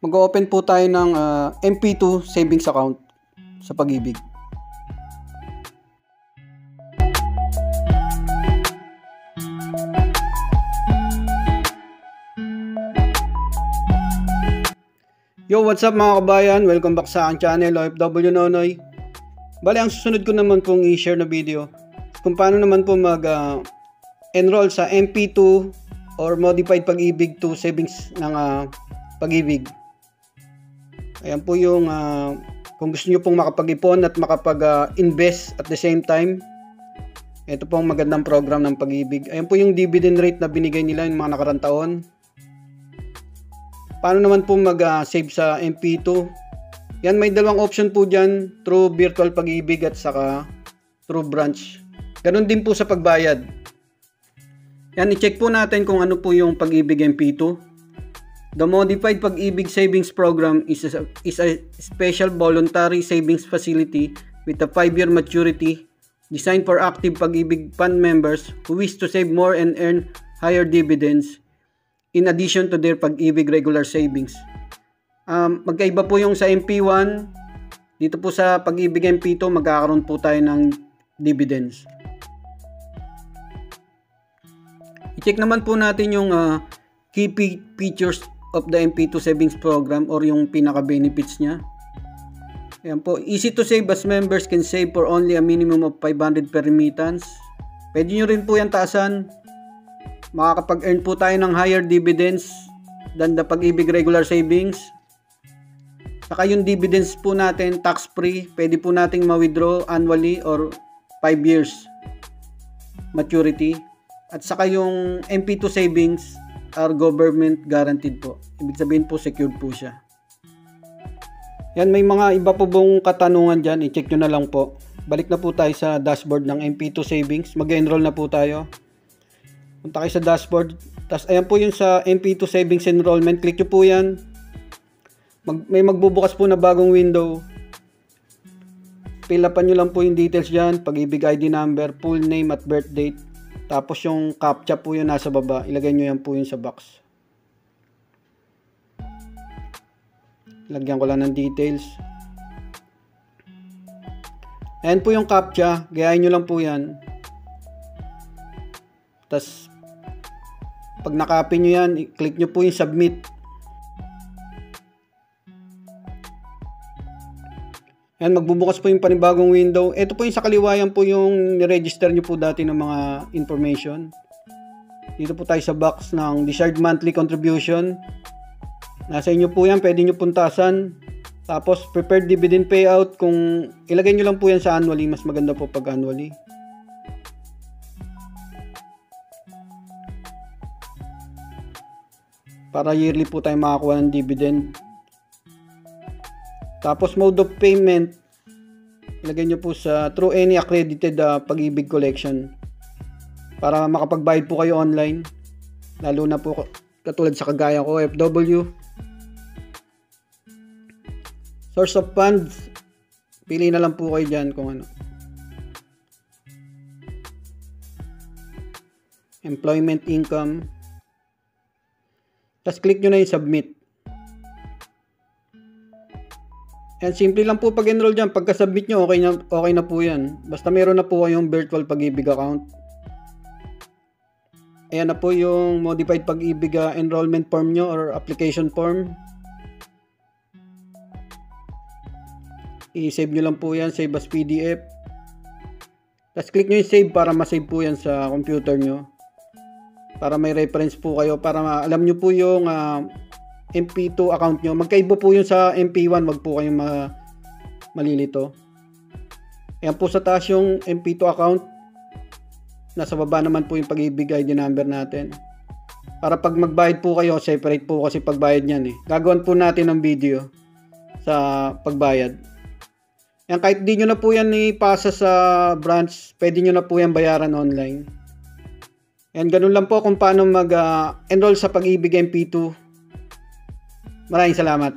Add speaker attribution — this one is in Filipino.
Speaker 1: Mag-open po tayo ng ah, MP2 savings account sa pag-ibig. Yo, what's up mga kabayan? Welcome back sa aking channel, OFW Nonoy. Bali, ang susunod ko naman pong i-share na video kung paano naman po mag ah, sa MP2 or modified pag-ibig to savings ng ah, pag-ibig. Ayan po yung ah, kung gusto nyo pong makapag-ipon at makapag-invest at the same time. Ito po ang magandang program ng pag-ibig. Ayan po yung dividend rate na binigay nila yung mga nakarang taon. Paano naman po mag-save sa MP2? Yan, may dalawang option po dyan. Through virtual pag-ibig at saka through branch. Ganon din po sa pagbayad. Yan, i-check po natin kung ano po yung pag-ibig MP2. The Modified Pag-ibig Savings Program is a, is a special voluntary savings facility with a 5-year maturity designed for active Pag-ibig fund members who wish to save more and earn higher dividends in addition to their Pag-ibig regular savings. Um, magkaiba po yung sa MP1. Dito po sa Pag-ibig MP2, magkakaroon po tayo ng dividends. I-check naman po natin yung ah, key fe- features of the MP2 savings program or yung pinaka-benefits niya. Ayan po, easy to save as members can save for only a minimum of 500 per remittance. Pwede nyo rin po yan taasan. Makakapag-earn po tayo ng higher dividends than the pag-ibig regular savings. Saka yung dividends po natin tax-free, pwede po nating ma-withdraw annually or 5 years maturity. At saka yung MP2 savings are government guaranteed po. Ibig sabihin po secured po siya. Yan, may mga iba po bong katanungan dyan. I-check nyo na lang po. Balik na po tayo sa dashboard ng MP2 savings. Mag-enroll na po tayo. Punta kayo sa dashboard. Tapos ayan po yung sa MP2 savings enrollment. Click nyo po yan. Mag, may magbubukas po na bagong window. Fill upan nyo lang po yung details dyan. Pag-ibig ID number, full name at birth date. Tapos yung captcha po yun nasa baba. Ilagay nyo yan po yun sa box. Lagyan ko lang ng details. Ayan po yung captcha. Gayahin nyo lang po yan. Tapos, pag nakapin nyo yan, i-click nyo po yung submit. Ayan, magbubukas po yung panibagong window. Ito po yung sa kaliwa, yan po yung niregister nyo po dati ng mga information. Dito po tayo sa box ng desired monthly contribution. Nasa inyo po yan, pwede nyo puntasan. Tapos, prepared dividend payout, kung ilagay nyo lang po yan sa annually, mas maganda po pag annually. Para yearly po tayo makakuha ng dividend. Tapos, mode of payment, ilagay nyo po sa through any accredited uh, pag-ibig collection. Para makapagbayad po kayo online. Lalo na po katulad sa kagaya ko, FW. Source of funds, pili na lang po kayo dyan kung ano. Employment income. Tapos click nyo na yung submit. Yan, simple lang po pag-enroll dyan. Pagka-submit nyo, okay na, okay na po yan. Basta meron na po kayong virtual pag-ibig account. Ayan na po yung modified pag-ibig uh, enrollment form nyo or application form. I-save nyo lang po yan, save as PDF. Tapos click nyo yung save para ma-save po yan sa computer nyo. Para may reference po kayo, para alam nyo po yung uh, MP2 account nyo. Magkaiba po yung sa MP1, wag po kayong ma- malilito. Ayan po sa taas yung MP2 account. Nasa baba naman po yung pag-ibig ID number natin. Para pag magbayad po kayo, separate po kasi pagbayad niyan eh. Gagawin po natin ng video sa pagbayad. Yan, kahit di nyo na po yan ipasa sa branch, pwede nyo na po yan bayaran online. Yan, ganun lang po kung paano mag-enroll sa pag-ibig MP2 Maraming salamat.